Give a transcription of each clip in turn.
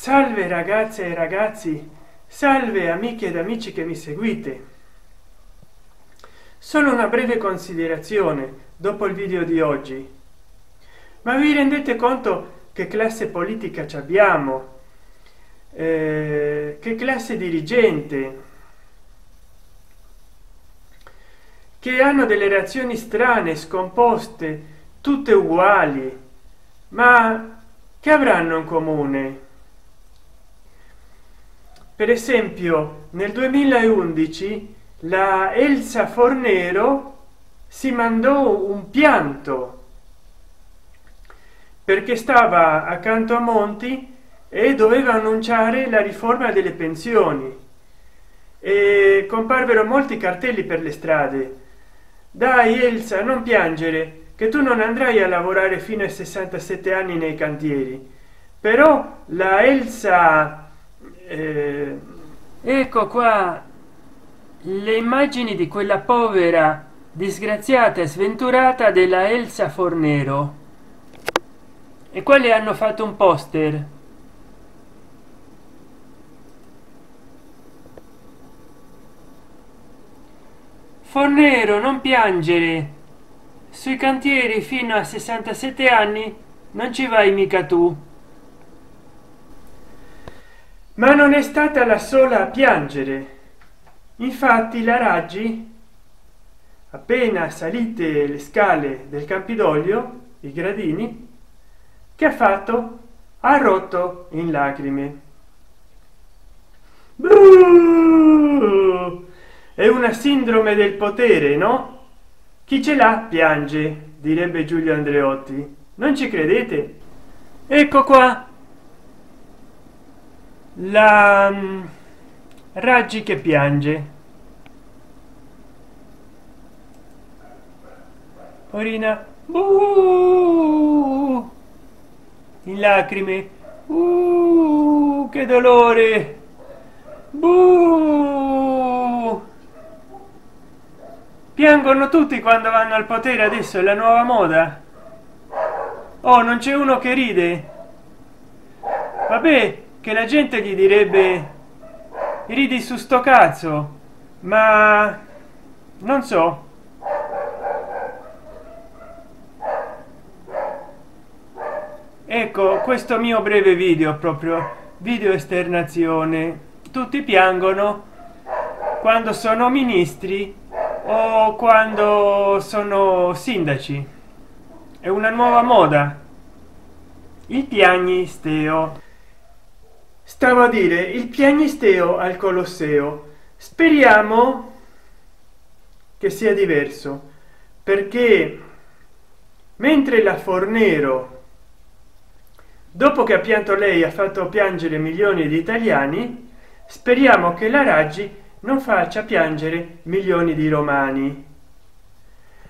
salve ragazze e ragazzi. Salve amiche ed amici che mi seguite. Solo una breve considerazione dopo il video di oggi. Ma vi rendete conto che classe politica ci abbiamo? Eh, che classe dirigente? Che hanno delle reazioni strane scomposte tutte uguali ma che avranno in comune per esempio nel 2011 la elsa fornero si mandò un pianto perché stava accanto a monti e doveva annunciare la riforma delle pensioni. E comparvero molti cartelli per le strade. Dai elsa non piangere che tu non andrai a lavorare fino ai 67 anni nei cantieri. Però la elsa eh, ecco qua. Le immagini di quella povera disgraziata e sventurata della elsa fornero. E quali hanno fatto un poster. Fornero non piangere. Sui cantieri fino a 67 anni non ci vai mica tu ma non è stata la sola a piangere. Infatti la raggi appena salite le scale del campidoglio i gradini che ha fatto? Ha rotto in lacrime. È una sindrome del potere no? Chi ce l'ha piange direbbe giulio andreotti. Non ci credete? Ecco qua la mm, raggi che piange. Orina uh, in lacrime uh, che dolore! Uh, piangono tutti quando vanno al potere adesso è la nuova moda. Oh non c'è uno che ride. Vabbè che la gente gli direbbe ridi su sto cazzo ma non so. Ecco questo mio breve video proprio video esternazione. Tutti piangono quando sono ministri o quando sono sindaci. È una nuova moda. Il piagnisteo stavo a dire il piagnisteo al colosseo. Speriamo che sia diverso perché mentre la fornero dopo che ha pianto lei ha fatto piangere milioni di italiani speriamo che la raggi non faccia piangere milioni di romani.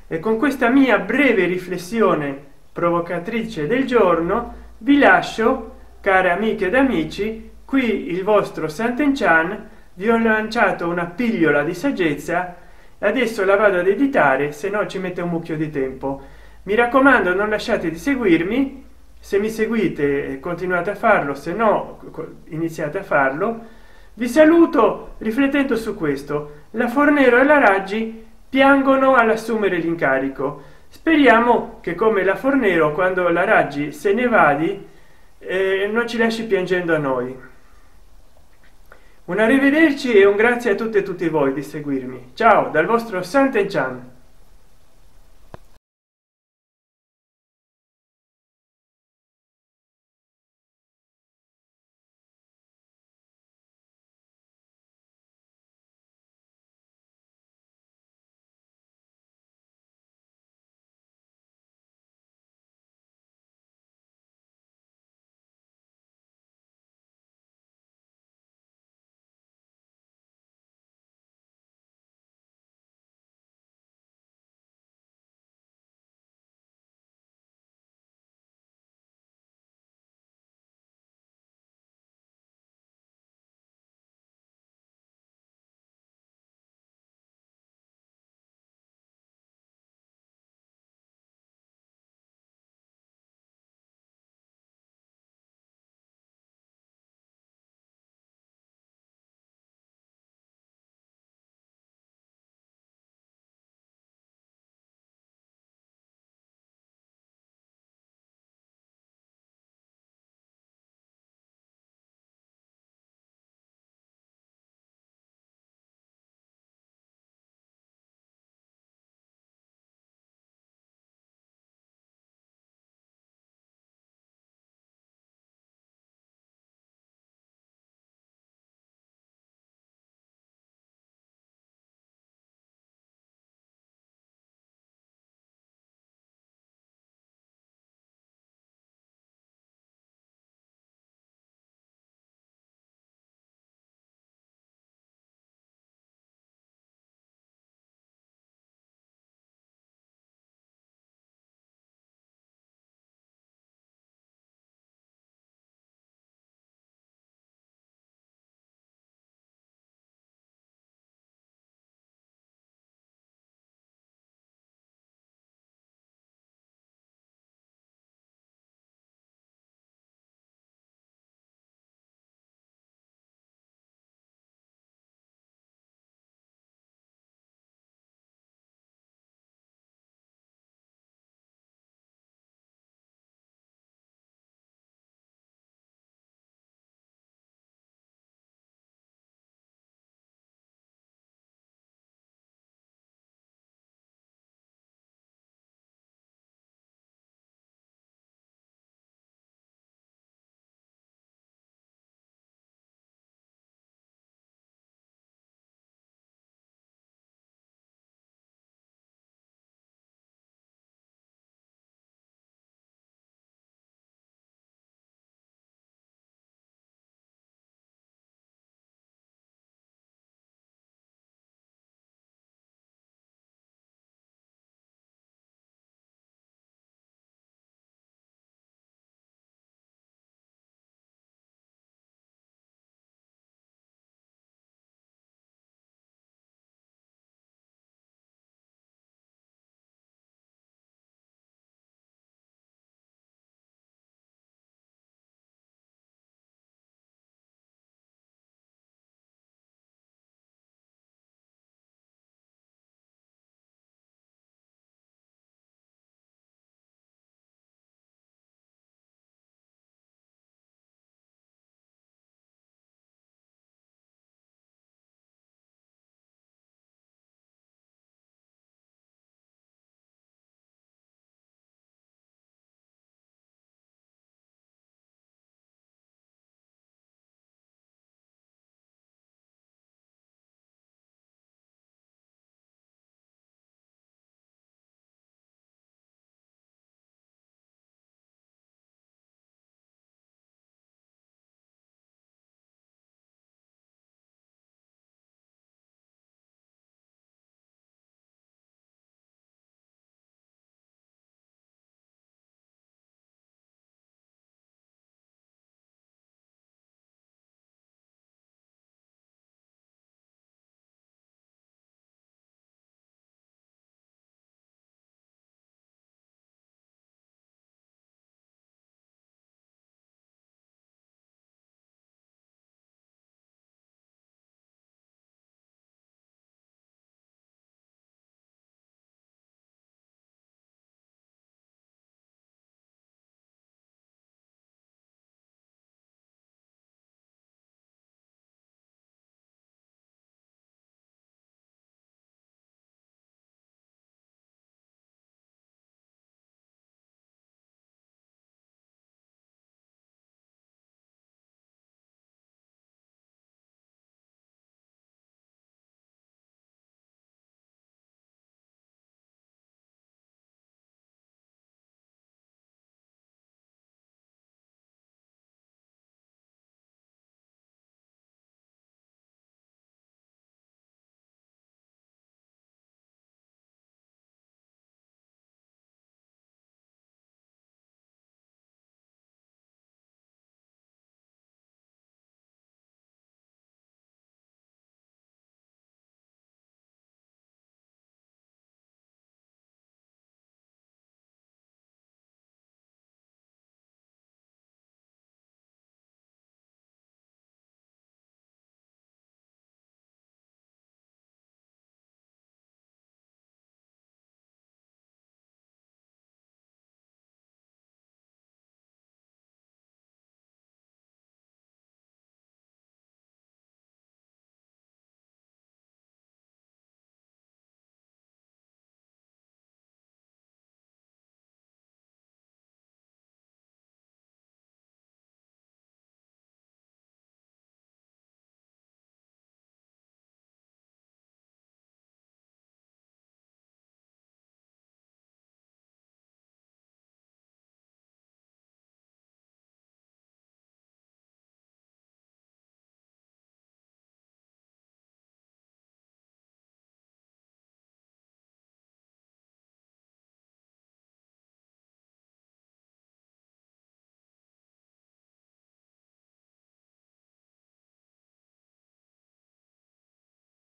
E con questa mia breve riflessione provocatrice del giorno vi lascio care amiche ed amici qui il vostro Sant'Enchan vi ho lanciato una pillola di saggezza adesso la vado ad editare se no ci mette un mucchio di tempo. Mi raccomando non lasciate di seguirmi. Se mi seguite continuate a farlo se no iniziate a farlo. Vi saluto riflettendo su questo. La fornero e la raggi piangono all'assumere l'incarico. Speriamo che come la fornero quando la raggi se ne vadi eh, non ci lasci piangendo a noi. Un arrivederci e un grazie a tutte e tutti voi di seguirmi. Ciao dal vostro Sant'Enchan